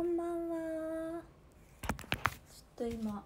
こんばんは。ちょっと今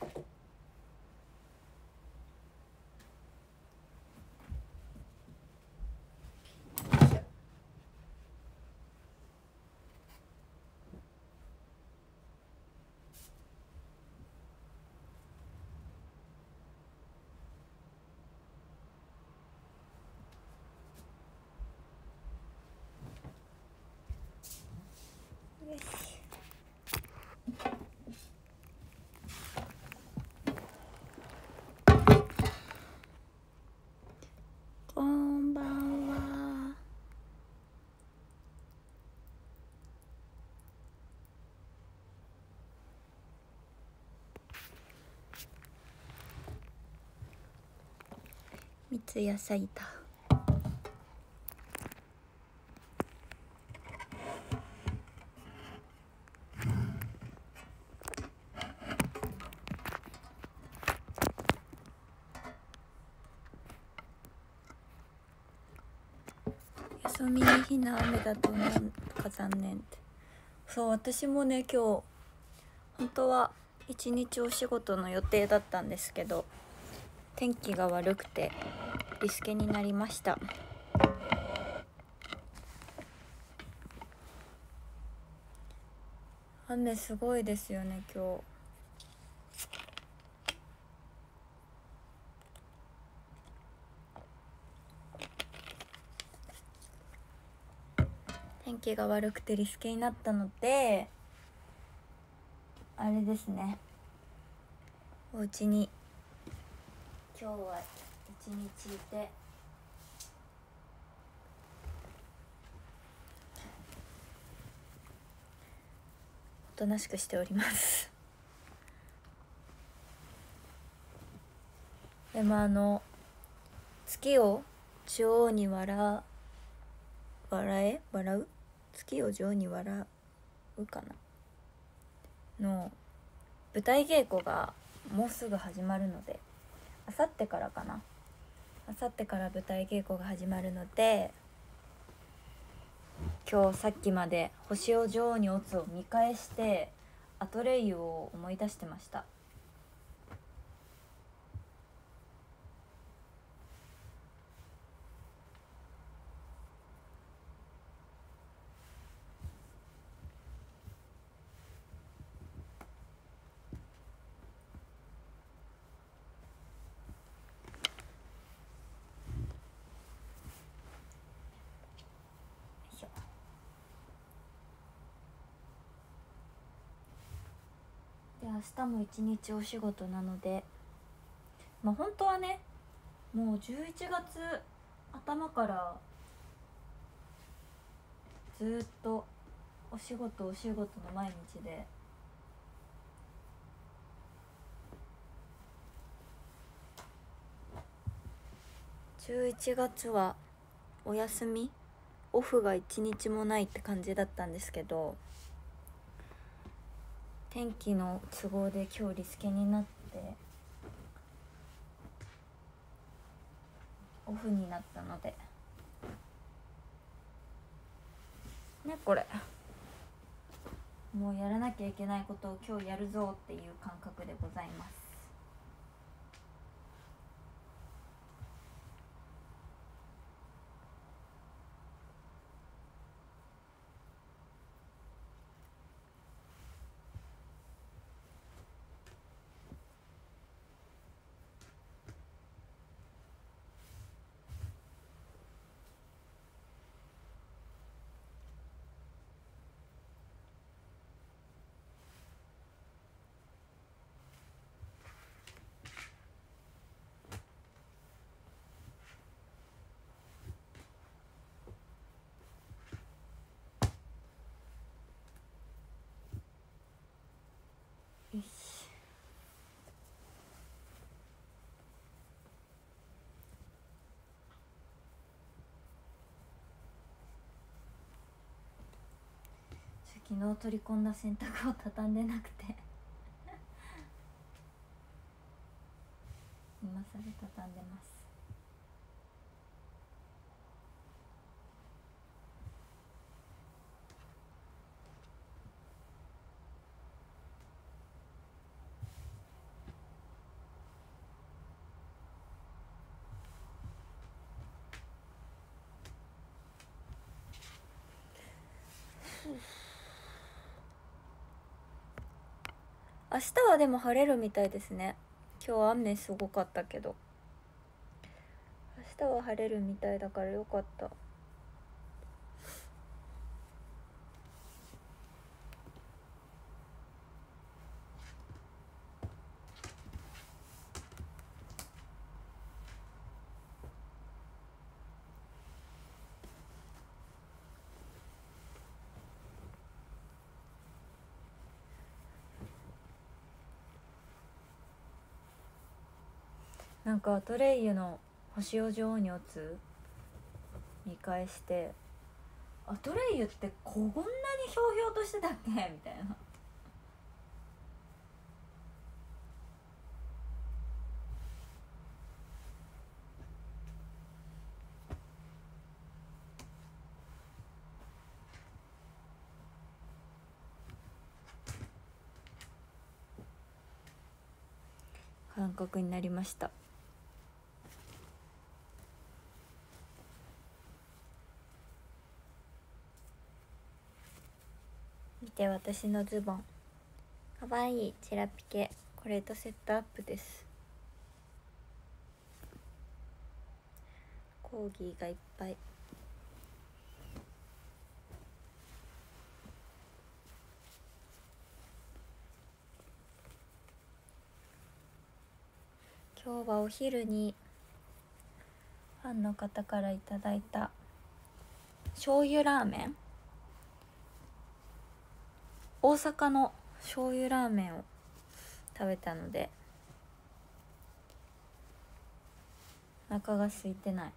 よしこんばんは三ツ矢サイダー。休みの日の雨だとなんか残念って。そう私もね今日本当は一日お仕事の予定だったんですけど天気が悪くてリスケになりました。雨すごいですよね今日。天気が悪くてリスケになったのであれですね。お家に今日は一日いて。おとなしくしております。でもあの月を女王に笑笑え？笑う？月を女王に笑うかな？の舞台稽古がもうすぐ始まるので。あさってからかな。あさってから舞台稽古が始まるので今日さっきまで「星を女王に落つ」を見返してアトレイユを思い出してました。日も一日お仕事なのでまあ本当はねもう11月頭からずっとお仕事お仕事の毎日で。11月はお休み？オフが一日もないって感じだったんですけど。天気の都合で今日リスケになってオフになったので。ねこれ。もうやらなきゃいけないことを今日やるぞっていう感覚でございますよし昨日取り込んだ洗濯を畳んでなくて。今更畳んでます。明日はでも晴れるみたいですね。今日雨すごかったけど。明日は晴れるみたいだからよかった。なんかトレイユの星を女王に落つ見返してあトレイユってこんなにひょうひょうとしてたっけ？みたいな。感覚になりました。て私のズボン。かわいいチラピケ。これとセットアップです。コーギーがいっぱい。今日はお昼にファンの方からいただいた醤油ラーメン。大阪の醤油ラーメンを食べたのでお腹が空いてない。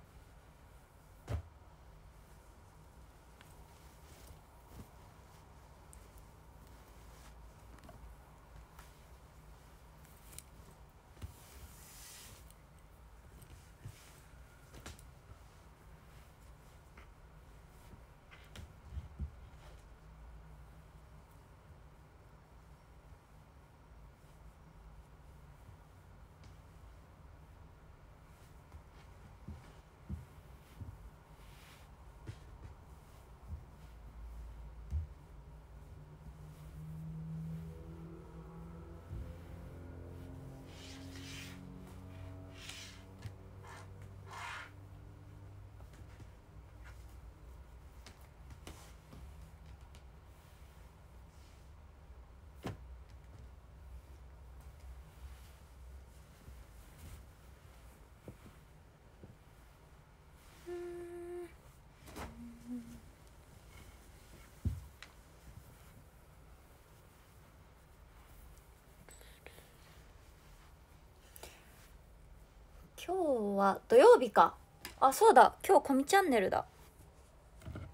今日は土曜日か。あそうだ。今日コミチャンネルだ。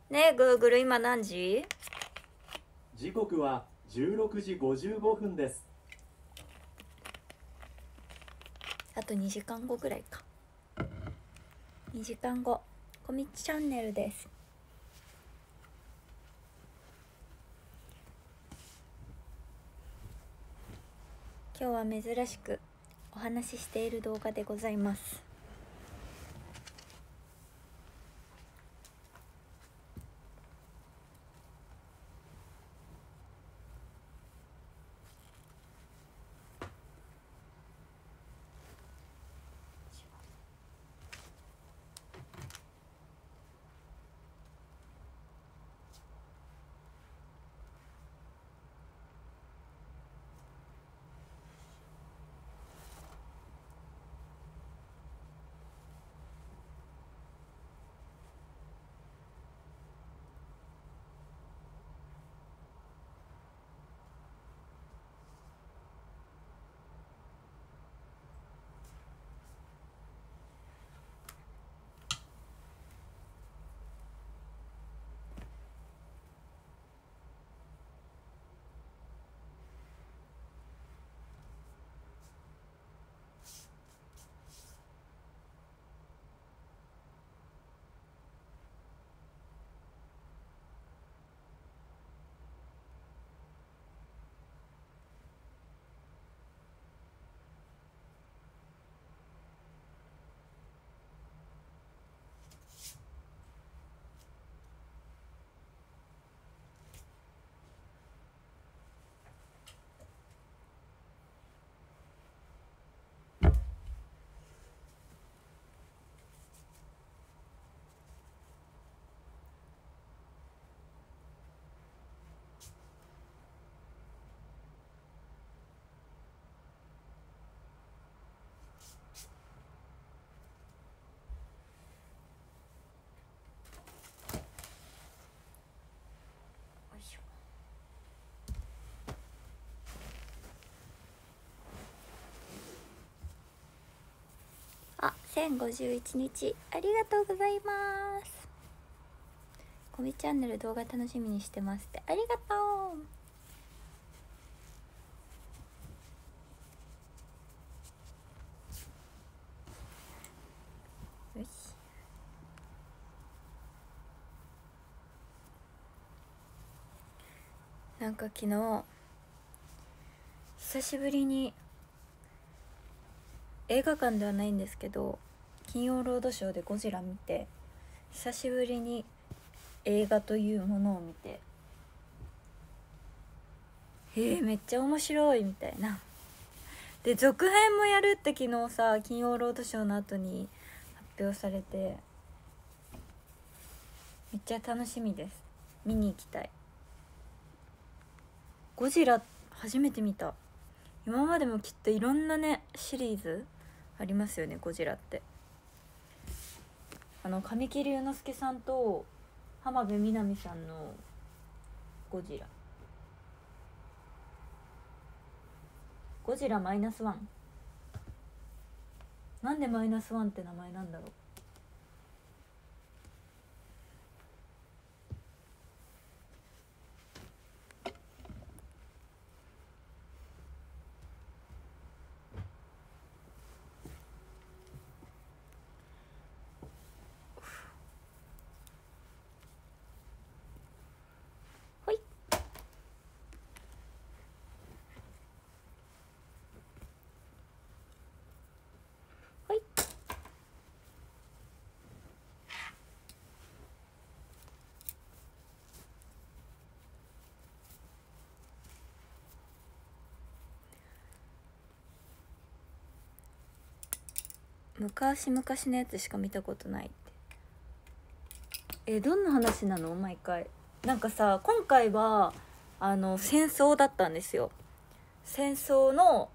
ねえグーグル今何時？時刻は16時55分です。あと2時間後ぐらいか。2時間後。コミチャンネルです。今日は珍しくお話ししている動画でございます。1051日ありがとうございます。コミチャンネル動画楽しみにしてますって。ありがとう。よし。なんか昨日久しぶりに映画館ではないんですけど金曜ロードショーでゴジラ見て久しぶりに映画というものを見てえー、めっちゃ面白いみたいな。で続編もやるって昨日さ金曜ロードショーの後に発表されてめっちゃ楽しみです。見に行きたい。ゴジラ初めて見た。今までもきっといろんなねシリーズありますよねゴジラって。あの神木隆之介さんと浜辺美波さんのゴジラ。ゴジラマイナスワン。なんでマイナスワンって名前なんだろうほいほい昔々のやつしか見たことないって。えどんな話なの？毎回。なんかさ今回はあの戦争だったんですよ。戦争の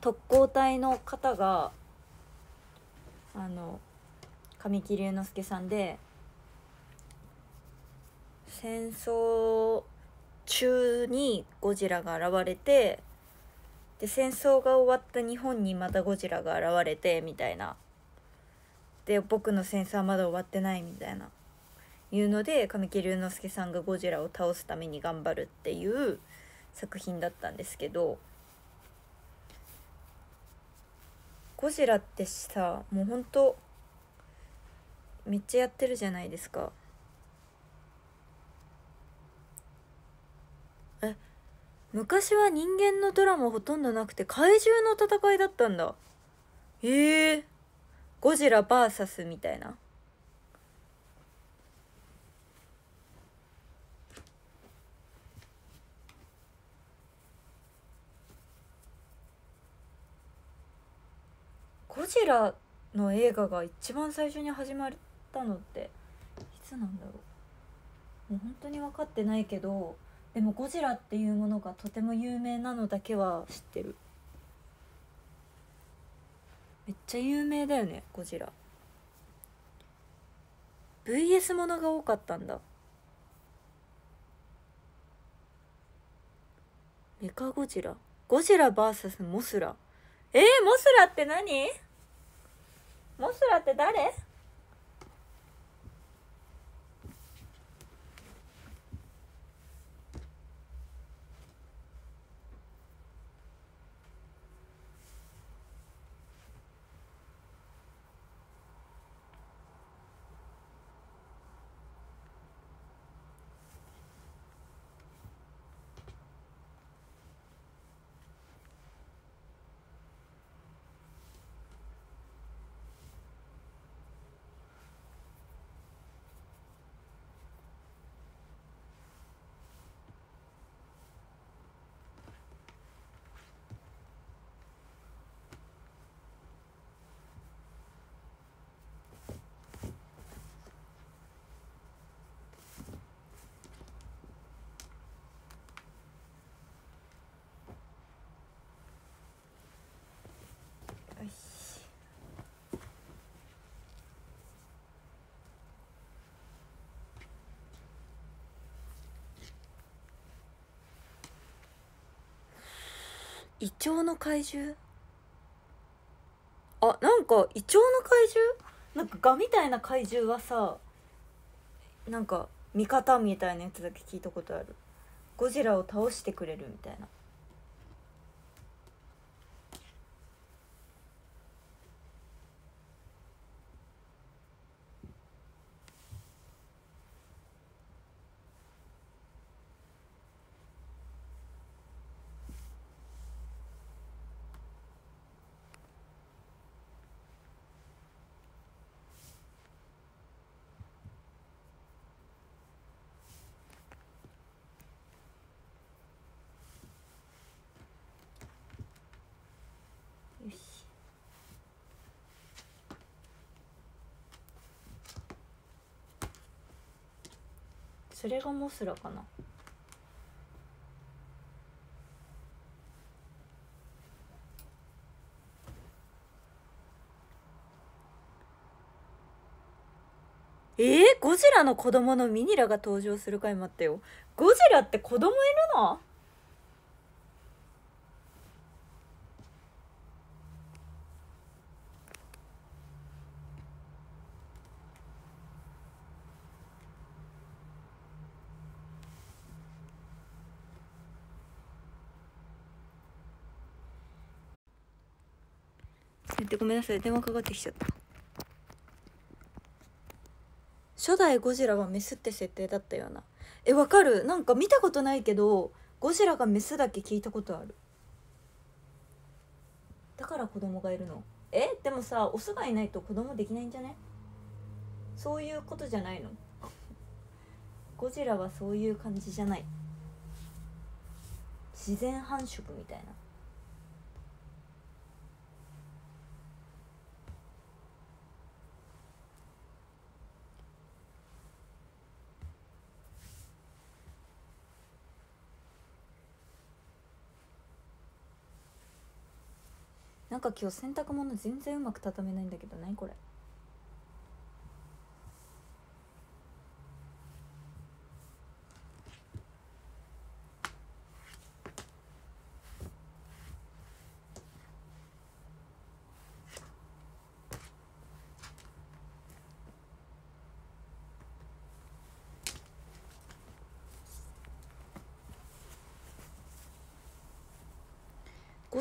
特攻隊の方があの神木隆之介さんで戦争中にゴジラが現れてで戦争が終わった日本にまたゴジラが現れてみたいな。で僕の戦争はまだ終わってないみたいな。いうので神木隆之介さんがゴジラを倒すために頑張るっていう作品だったんですけど。ゴジラってさもうほんとめっちゃやってるじゃないですか。昔は人間のドラマほとんどなくて怪獣の戦いだったんだ。ええー、ゴジラ VS みたいな。ゴジラの映画が一番最初に始まったのっていつなんだろう。もう本当に分かってないけどでもゴジラっていうものがとても有名なのだけは知ってる。めっちゃ有名だよねゴジラ。VS ものが多かったんだ。メカゴジラ。ゴジラ VS モスラ。えー、モスラって何？モスラって誰よしイチョウの怪獣？あなんかイチョウの怪獣？なんかガみたいな怪獣はさなんか味方みたいなやつだけ聞いたことある。ゴジラを倒してくれるみたいなよしそれがモスラかな。えー、ゴジラの子供のミニラが登場する回もあったよ。ゴジラって子供いるの？ってごめんなさい。電話かかってきちゃった。初代ゴジラはメスって設定だったような。えわかる？なんか見たことないけどゴジラがメスだけ聞いたことある。だから子供がいるの？え？でもさオスがいないと子供できないんじゃね？そういうことじゃないの？ゴジラはそういう感じじゃない。自然繁殖みたいな。か今日洗濯物全然うまく畳めないんだけど何これ。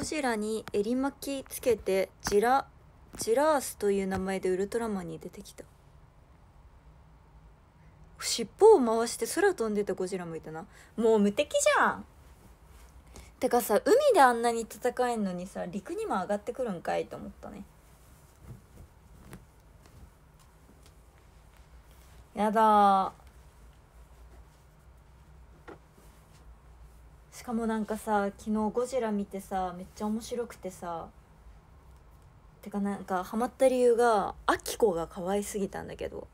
ゴジラに襟巻きつけてジラジラースという名前でウルトラマンに出てきた。尻尾を回して空飛んでたゴジラもいたな。もう無敵じゃん。てかさ海であんなに戦えんのにさ陸にも上がってくるんかいと思ったね。やだしかもなんかさ昨日ゴジラ見てさめっちゃ面白くてさてかなんかハマった理由がアキコが可愛すぎたんだけど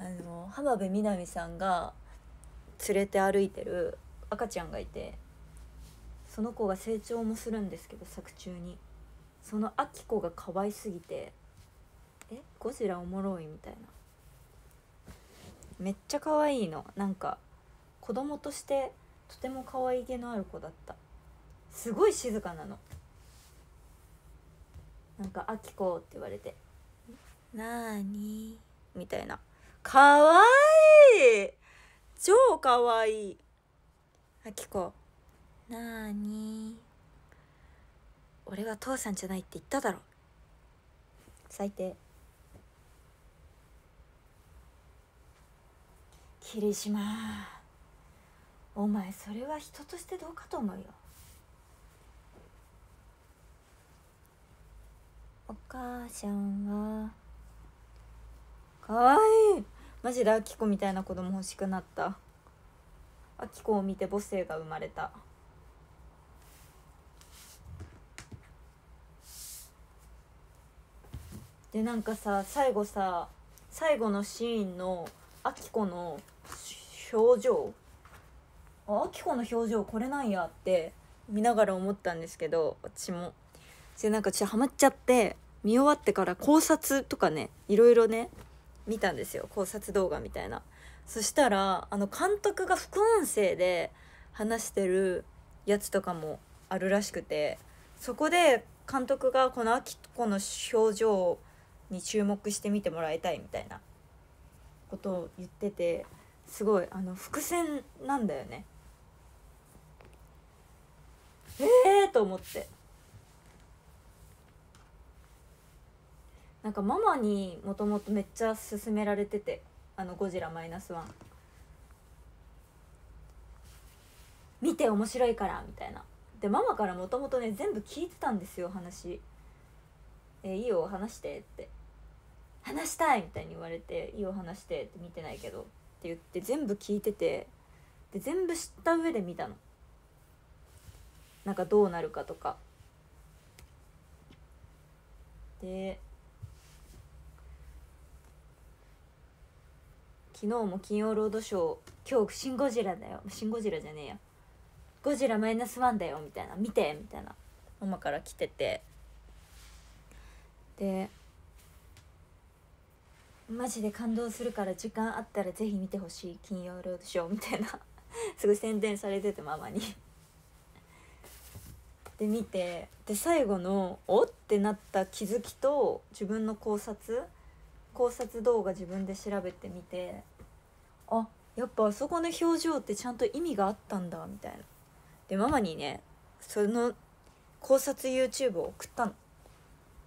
あの浜辺美波さんが連れて歩いてる赤ちゃんがいてその子が成長もするんですけど作中に。そのアキコが可愛すぎてえゴジラおもろいみたいな。めっちゃ可愛いの。なんか子供としてとても可愛げのある子だった。すごい静かなの。なんか「あきこ」って言われて「なーに?」みたいな。かわい！い超かわい！いあきこなーに？俺は父さんじゃないって言っただろ。最低。霧島お前それは人としてどうかと思うよ。お母さんは。かわいい。マジでアキコみたいな子供欲しくなった。アキコを見て母性が生まれた。でなんかさ最後さ最後のシーンのアキコの表情あアキコの表情これなんやって見ながら思ったんですけど私も。でなんかちょっとハマっちゃって見終わってから考察とかねいろいろね見たんですよ。考察動画みたいな。そしたらあの監督が副音声で話してるやつとかもあるらしくてそこで監督がこのアキコの表情に注目して見てもらいたいみたいなことを言っててすごいあの伏線なんだよね。ええー、と思って。なんかママにもともとめっちゃ勧められててあの「ゴジラマイナスワン。見て面白いからみたいな。でママからもともとね全部聞いてたんですよ話。えいいよ話してって。話したいみたいに言われていいよ話してって見てないけどって言って全部聞いててで全部知った上で見たの。なんかどうなるかとか。で昨日も金曜ロードショー今日「シン・ゴジラだよ」「シン・ゴジラ」じゃねえや「ゴジラマイナスワンだよ」みたいな「見て」みたいな。ママから来てて。でマジで感動するから時間あったらぜひ見てほしい。金曜ロードショーみたいな。すごい宣伝されててママに。で見てで最後の「お？っ?」てなった気づきと自分の考察考察動画自分で調べてみてあやっぱあそこの表情ってちゃんと意味があったんだみたいな。でママにねその考察 YouTube を送ったの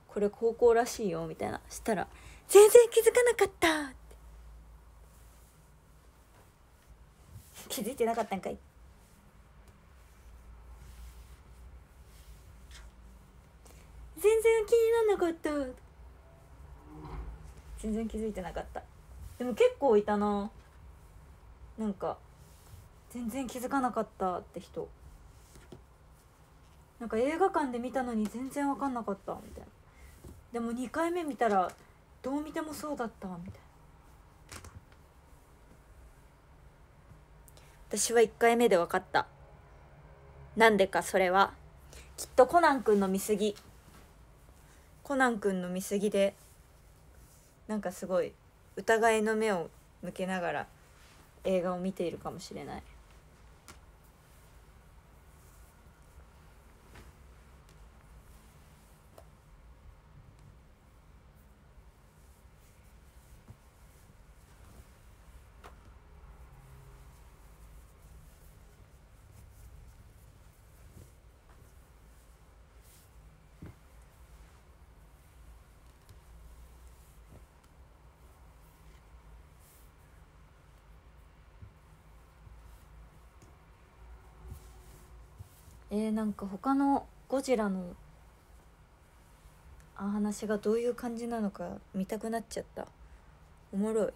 これ高校らしいよみたいな。したら「全然気づかなかった」って。気づいてなかったんかい。全然気になんなかった。全然気づいてなかった。でも結構いたな。なんか全然気づかなかったって人。なんか映画館で見たのに全然分かんなかった。みたいな。でも2回目見たらどう見てもそうだった。みたいな。私は1回目で分かった。なんでかそれはきっとコナン君の見過ぎ。コナン君の見過ぎでなんかすごい疑いの目を向けながら映画を見ているかもしれない。えー、なんか他のゴジラのあ話がどういう感じなのか見たくなっちゃった。おもろい。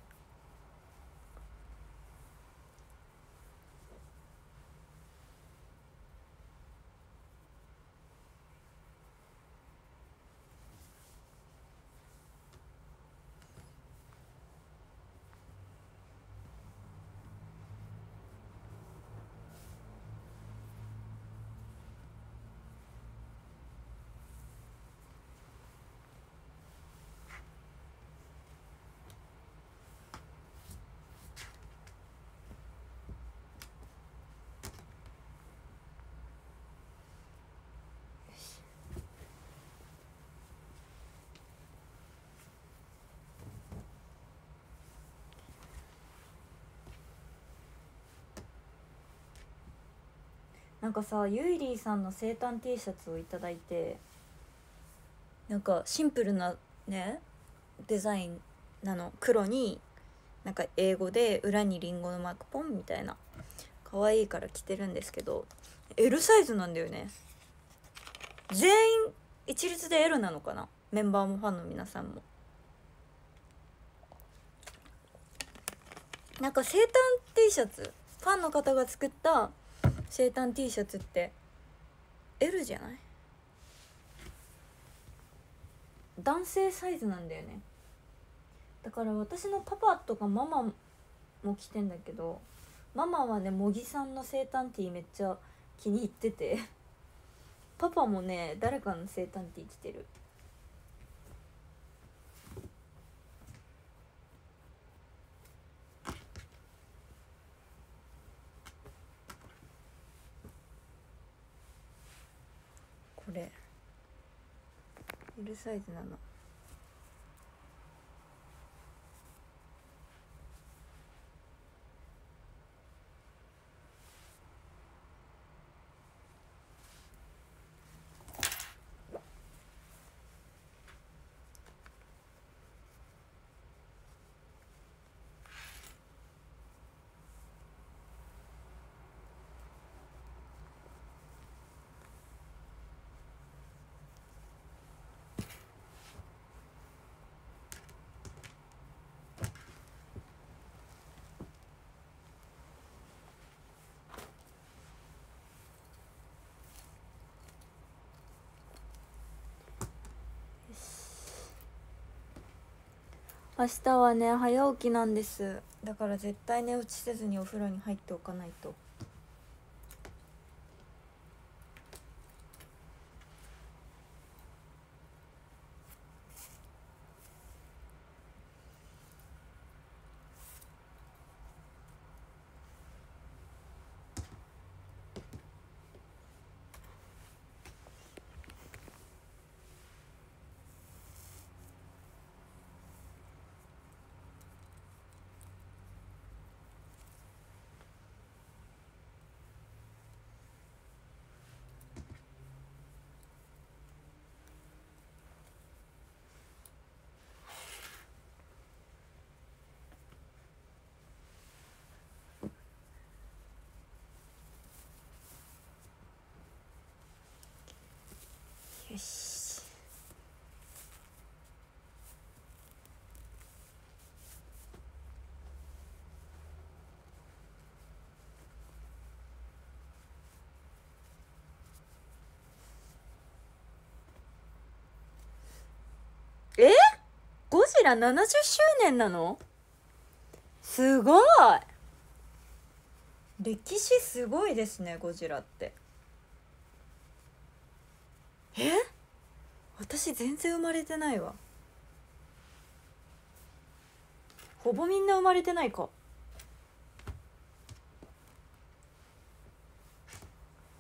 なんかさゆいりーさんの生誕 T シャツをいただいてなんかシンプルなねデザインなの。黒になんか英語で裏にリンゴのマークポンみたいな可愛いから着てるんですけど L サイズなんだよね。全員一律で L なのかな？メンバーもファンの皆さんも。なんか生誕 T シャツファンの方が作った生誕 T シャツって L じゃない？男性サイズなんだよね。だから私のパパとかママも着てんだけどママはね茂木さんの生誕 T めっちゃ気に入ってて。パパもね誰かの生誕 T 着てるこれ L サイズなの。明日はね早起きなんです。だから絶対寝落ちせずにお風呂に入っておかないと。よし。え？ゴジラ70周年なの？すごい。歴史すごいですねゴジラってえ私全然生まれてないわ。ほぼみんな生まれてないか。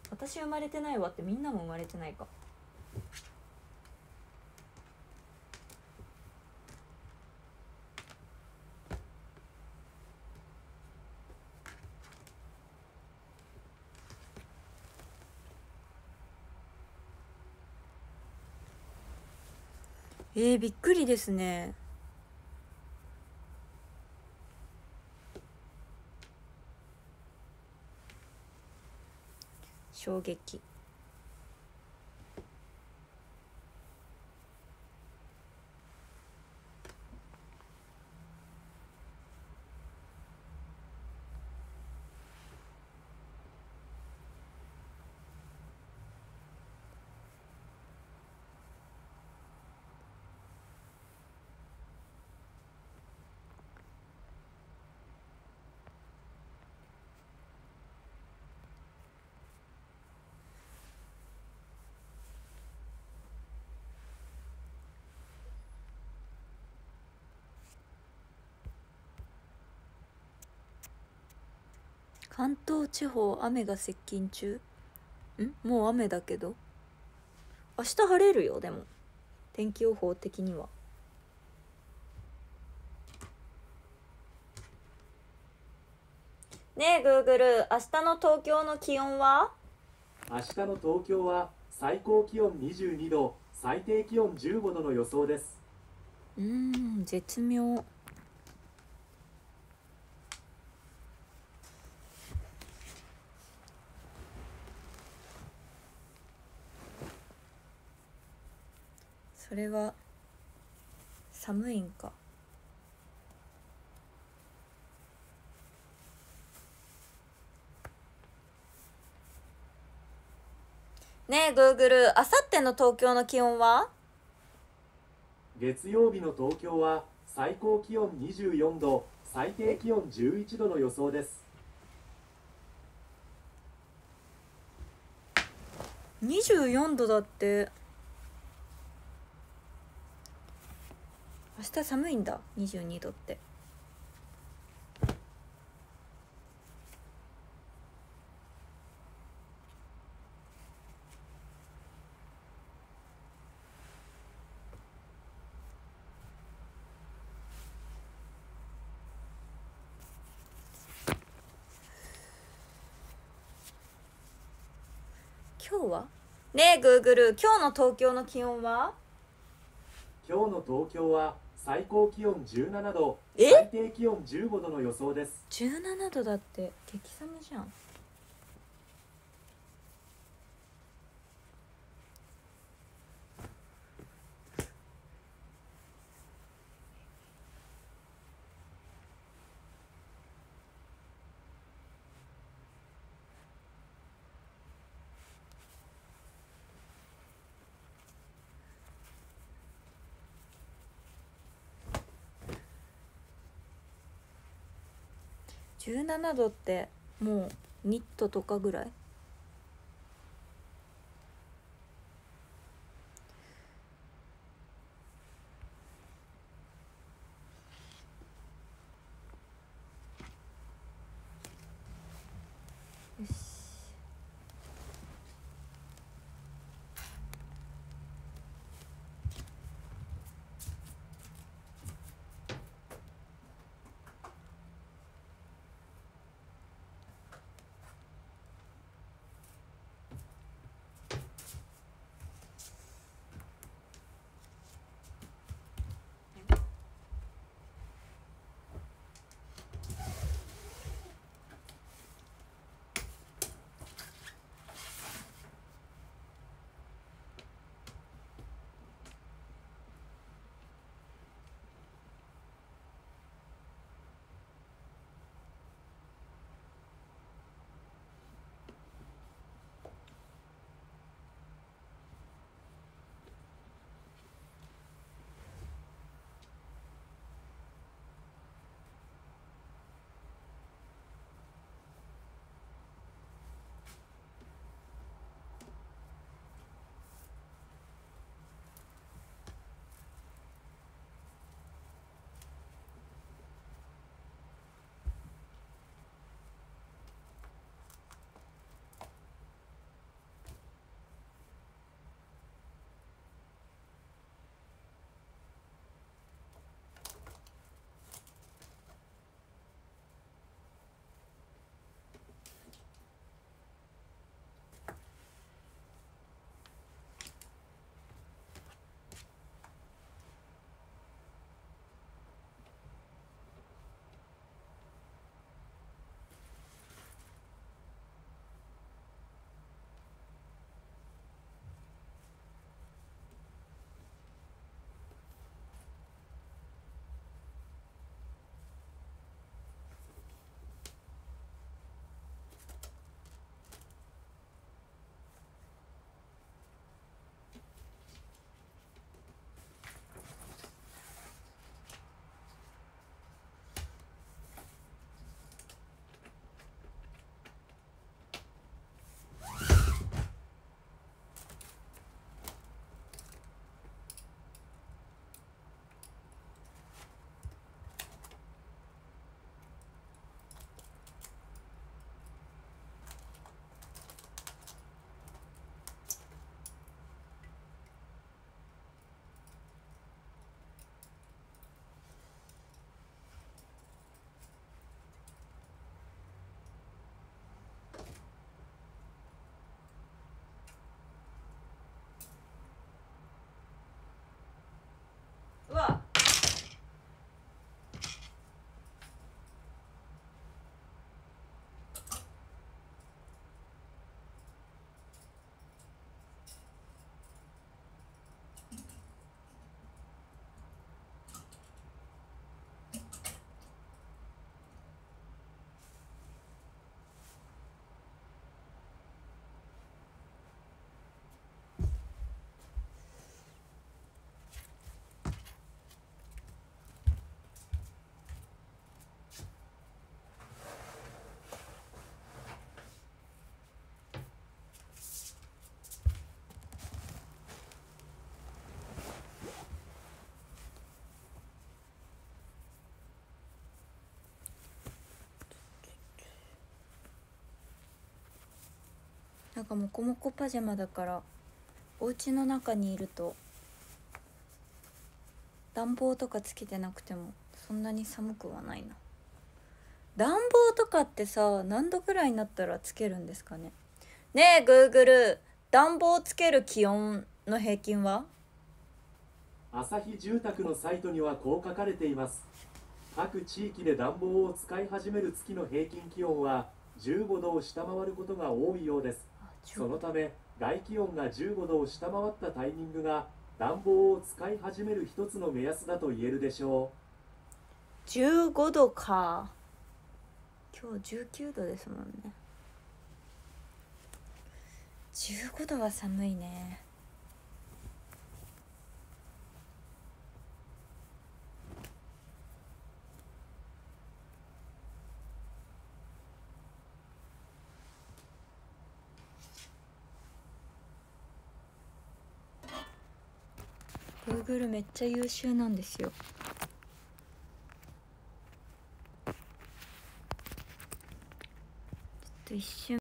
私生まれてないわってみんなも生まれてないか。えー、びっくりですね。衝撃。関東地方雨が接近中？ん？もう雨だけど？明日晴れるよでも。天気予報的には。ねえグーグル。明日の東京の気温は？明日の東京は最高気温22度最低気温15度の予想です。うーん絶妙それは寒いんか？ねえグーグルあさっての東京の気温は？月曜日の東京は最高気温24度最低気温11度の予想です。24度だって明日寒いんだ。22度って。今日は？ねえグーグル。今日の東京の気温は？今日の東京は最高気温17度え？最低気温15度の予想です。17度だって激寒じゃん17度ってもうニットとかぐらい？なんかもこもこパジャマだからお家の中にいると暖房とかつけてなくてもそんなに寒くはないな。暖房とかってさ何度くらいになったらつけるんですかね？ねえグーグル。暖房つける気温の平均は？朝日住宅のサイトにはこう書かれています。各地域で暖房を使い始める月の平均気温は15度を下回ることが多いようです。そのため外気温が15度を下回ったタイミングが暖房を使い始める一つの目安だと言えるでしょう。15度か。今日19度ですもんね。15度は寒いね。グルめっちゃ優秀なんですよ。ちょっと一瞬。